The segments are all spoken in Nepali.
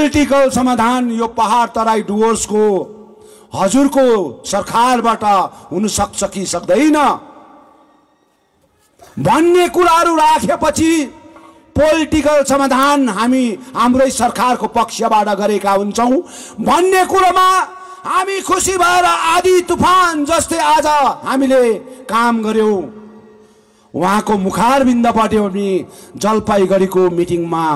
पोलिटिकल समाधान यो पहाड तराई डुवर्सको हजुरको सरकारबाट हुन सक्छ कि सक्दैन? भन्ने कुराहरू राखेपछि पोलिटिकल समाधान हामी हाम्रै सरकारको पक्षबाट गरेका हुन्छौँ। भन्ने कुरोमा हामी खुसी भएर आदि तुफान जस्तै आज हामीले काम गर्यौँ। उहाँको मुखारबिन्दबाट पनि जलपाइगढीको मिटिङमा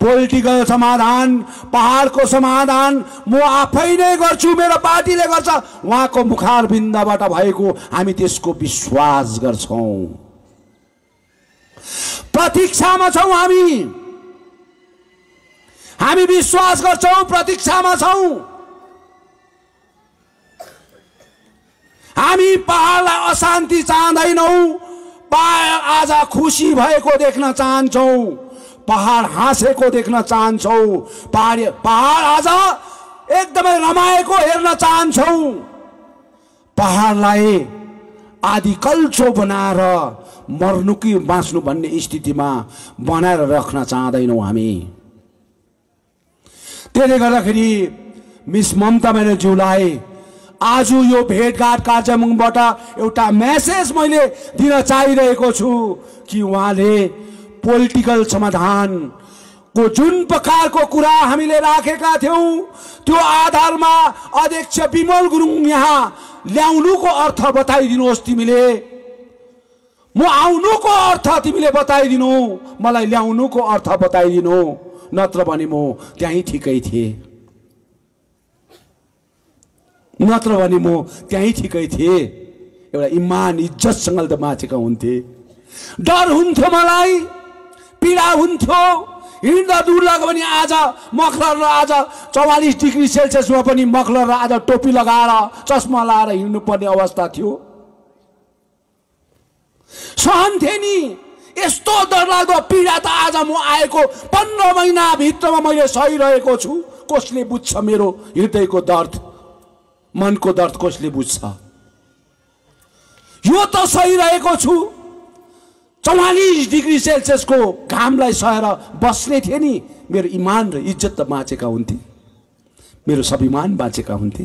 पोलिटिकल समाधान पहाडको समाधान म आफै नै गर्छु मेरो पार्टीले गर्छ। उहाँको मुखारबिन्दबाट भएको हामी त्यसको विश्वास गर्छौँ। प्रतीक्षामा छौँ हामी। हामी विश्वास गर्छौँ प्रतीक्षामा छौँ। हामी पहाडलाई अशान्ति चाहँदैनौँ पहाड आज खुसी भएको देख्न चाहन्छौँ। पहाड हाँसेको देख्न चाहन्छौँ। पहाड पहाड आज एकदमै रमाएको हेर्न चाहन्छौँ। पहाडलाई आदि कल्चो बनाएर मर्नु कि बाँच्नु भन्ने स्थितिमा बनाएर राख्न चाहँदैनौँ हामी। त्यसले गर्दाखेरि मिस ममता ब्यानर्जीलाई आज यो भेटघाट कार्यक्रमबाट एउटा मेसेज मैले दिन चाहिरहेको छु कि उहाँले पोलिटिकल समाधानको जुन प्रकारको कुरा हामीले राखेका थियौँ त्यो आधारमा अध्यक्ष विमल गुरुङ यहाँ ल्याउनुको अर्थ बताइदिनुहोस् तिमीले म आउनुको अर्थ तिमीले बताइदिनु मलाई ल्याउनुको अर्थ बताइदिनु नत्र भने म त्यहीँ ठिकै थिएँ नत्र भने म त्यहीँ ठिकै थिएँ एउटा इमान इज्जतसँग त बाँचेका हुन्थे डर हुन्थ्यो मलाई पीडा हुन्थ्यो। हिँड्दा दूर लाग्यो भने आज मखलर र आज चौवालिस डिग्री सेल्सियसमा पनि मखलर र आज टोपी लगाएर चस्मा लाएर हिँड्नुपर्ने अवस्था थियो। सहन्थे नि। यस्तो डरलाग्दो पीडा त आज म आएको पन्ध्र महिनाभित्रमा मैले सहिरहेको छु। कसले बुझ्छ मेरो हृदयको दर्द? मनको दर्द कसले बुझ्छ? यो त सहिरहेको छु। चौवालिस डिग्री सेल्सियसको घामलाई सहेर बस्ने थिएँ नि मेरो इमान र इज्जत त बाँचेका हुन्थे। मेरो स्वाभिमान बाँचेका हुन्थे।